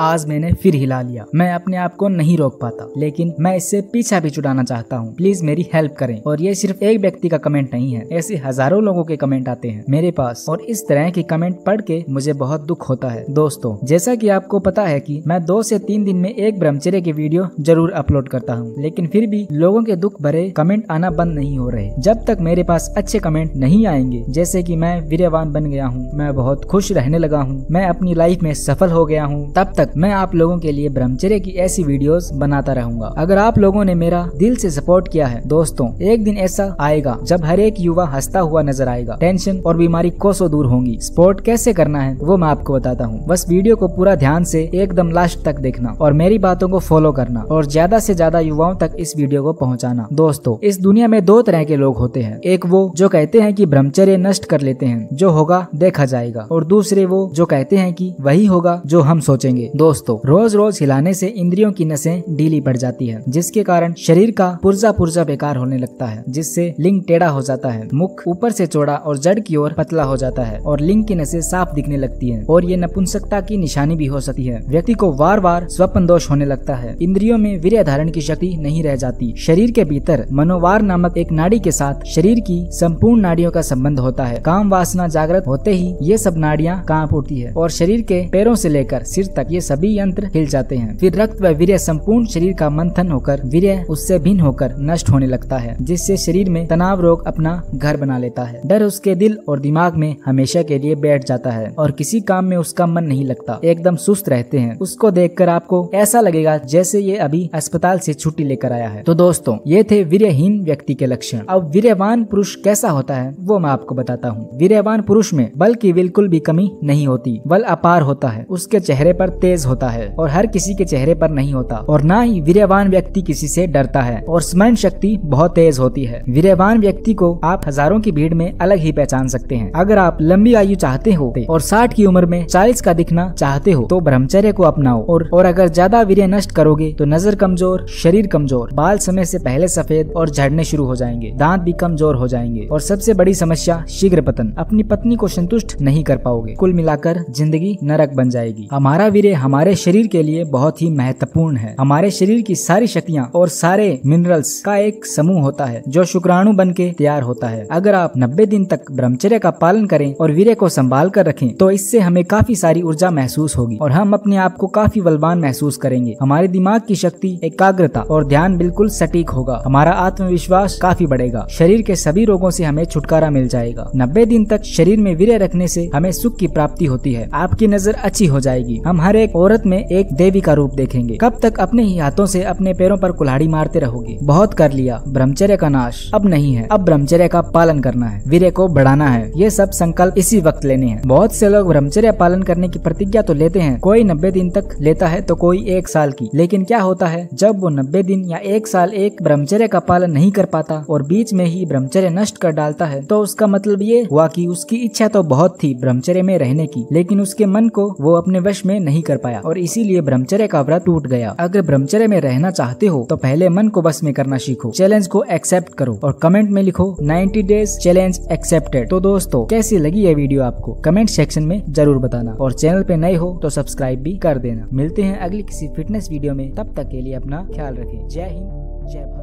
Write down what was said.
आज मैंने फिर हिला लिया। मैं अपने आप को नहीं रोक पाता, लेकिन मैं इससे पीछा भी छुड़ाना चाहता हूँ। प्लीज़ मेरी हेल्प करें। और ये सिर्फ़ एक व्यक्ति का कमेंट नहीं है, ऐसे हज़ारों लोगों के कमेंट आते हैं मेरे पास। और इस तरह के कमेंट पढ़ के मुझे बहुत दुख होता है। दोस्तों, जैसा की आपको पता है की मैं दो से तीन दिन में एक ब्रह्मचर्य की वीडियो ज़रूर अपलोड करता हूँ, लेकिन फिर भी लोगों के दुख भरे कमेंट आना बंद नहीं हो रहे। जब तक मेरे पास अच्छे कमेंट नहीं आएँगे, जैसे की मैं वीरवान बन गया हूँ, मैं बहुत खुश रहने लगा हूँ, मैं अपनी लाइफ में सफल हो गया हूँ, तब तक मैं आप लोगों के लिए ब्रह्मचर्य की ऐसी वीडियोस बनाता रहूँगा। अगर आप लोगों ने मेरा दिल से सपोर्ट किया है, दोस्तों, एक दिन ऐसा आएगा जब हर एक युवा हंसता हुआ नज़र आएगा। टेंशन और बीमारी कोसों दूर होंगी। स्पोर्ट कैसे करना है, वो मैं आपको बताता हूँ। बस वीडियो को पूरा ध्यान से एकदम लास्ट तक देखना और मेरी बातों को फॉलो करना और ज़्यादा से ज़्यादा युवाओं तक इस वीडियो को पहुँचाना। दोस्तों, इस दुनिया में दो तरह के लोग होते हैं। एक वो जो कहते हैं कि ब्रह्मचर्य नष्ट कर लेते हैं, जो होगा देखा जाएगा। और दूसरे वो जो कहते हैं कि वही होगा जो हम सोचेंगे। दोस्तों रोज रोज हिलाने से इंद्रियों की नसें ढीली पड़ जाती है, जिसके कारण शरीर का पुर्जा पुर्जा बेकार होने लगता है, जिससे लिंग टेढ़ा हो जाता है, मुख ऊपर से चौड़ा और जड़ की ओर पतला हो जाता है, और लिंग की नसें साफ़ दिखने लगती है, और ये नपुंसकता की निशानी भी हो सकती है। व्यक्ति को बार बार स्वप्न दोष होने लगता है। इंद्रियों में वीर धारण की शक्ति नहीं रह जाती। शरीर के भीतर मनोवार नामक एक नाड़ी के साथ शरीर की संपूर्ण नाड़ियों का संबंध होता है। काम वासना जागृत होते ही ये सब नाड़ियाँ काँप उठती है, और शरीर के पैरों से लेकर सिर तक ये सभी यंत्र हिल जाते हैं। फिर रक्त व वीर्य संपूर्ण शरीर का मंथन होकर वीर्य उससे भिन्न होकर नष्ट होने लगता है, जिससे शरीर में तनाव रोग अपना घर बना लेता है। डर उसके दिल और दिमाग में हमेशा के लिए बैठ जाता है और किसी काम में उसका मन नहीं लगता। एकदम सुस्त रहते हैं। उसको देखकर आपको ऐसा लगेगा जैसे ये अभी अस्पताल से छुट्टी लेकर आया है। तो दोस्तों, ये थे वीरहीन व्यक्ति के लक्षण। अब वीरवान पुरुष कैसा होता है, वो मैं आपको बताता हूँ। वीरवान पुरुष में बल की बिल्कुल भी कमी नहीं होती। बल अपार होता है। उसके चेहरे पर तेज होता है और हर किसी के चेहरे पर नहीं होता और न ही वीरवान व्यक्ति किसी से डरता है और स्मरण शक्ति बहुत तेज होती है। वीरवान व्यक्ति को आप हज़ारों की भीड़ में अलग ही पहचान सकते हैं। अगर आप लंबी आयु चाहते हो और साठ की उम्र में चालीस का दिखना चाहते हो तो ब्रह्मचर्य को अपनाओ और और अगर ज़्यादा वीर्य नष्ट करोगे तो नज़र कमज़ोर, शरीर कमज़ोर, बाल समय से पहले सफ़ेद और झड़ने शुरू हो जाएँगे, दांत भी कमज़ोर हो जाएँगे और सबसे बड़ी समस्या शीघ्र पतन। अपनी पत्नी को संतुष्ट नहीं कर पाओगे। कुल मिलाकर ज़िंदगी नरक बन जाएगी। हमारा वीर्य हमारे शरीर के लिए बहुत ही महत्वपूर्ण है। हमारे शरीर की सारी शक्तियाँ और सारे मिनरल्स का एक समूह होता है, जो शुक्राणु बन के तैयार होता है। अगर आप नब्बे दिन तक ब्रह्मचर्य का पालन करें और वीर्य को संभाल कर रखें तो इससे हमें काफ़ी सारी ऊर्जा महसूस होगी और हम अपने आप को काफ़ी बलवान महसूस करेंगे। हमारे दिमाग की शक्ति, एकाग्रता और ध्यान बिल्कुल सटीक होगा। हमारा आत्मविश्वास काफ़ी बढ़ेगा। शरीर के सभी रोगों से हमें छुटकारा मिल जाएगा। नब्बे दिन तक शरीर में वीर्य रखने से हमें सुख की प्राप्ति होती है। आपकी नज़र अच्छी हो जाएगी। हम हर एक औरत में एक देवी का रूप देखेंगे। कब तक अपने ही हाथों से अपने पैरों पर कुल्हाड़ी मारते रहोगे? बहुत कर लिया। ब्रह्मचर्य का नाश। अब नहीं है। अब ब्रह्मचर्य का पालन करना है। वीर्य को बढ़ाना है। ये सब संकल्प इसी वक्त लेने हैं। बहुत से लोग ब्रह्मचर्य पालन करने की प्रतिज्ञा तो लेते हैं। कोई नब्बे दिन तक लेता है तो कोई एक साल की। लेकिन क्या होता है? जब वो नब्बे दिन या एक साल एक ब्रह्मचर्य का पालन नहीं कर पाता और बीच में ही ब्रह्मचर्य नष्ट कर डालता है तो उसका मतलब ये हुआ कि उसकी इच्छा तो बहुत थी ब्रह्मचर्य में रहने की, लेकिन उसके मन को वो अपने वश में नहीं कर पाया और इसीलिए ब्रह्मचर्य का व्रत टूट गया। अगर ब्रह्मचर्य में रहना चाहते हो तो पहले मन को बस में करना सीखो। चैलेंज को एक्सेप्ट करो और कमेंट में लिखो 90 डेज़ चैलेंज एक्सेप्टेड तो दोस्तों, कैसी लगी ये वीडियो आपको? कमेंट सेक्शन में ज़रूर बताना। और चैनल पे नए हो तो सब्सक्राइब भी कर देना। मिलते हैं अगली किसी फिटनेस वीडियो में। तब तक के लिए अपना ख्याल रखें। जय हिंद, जय भारत।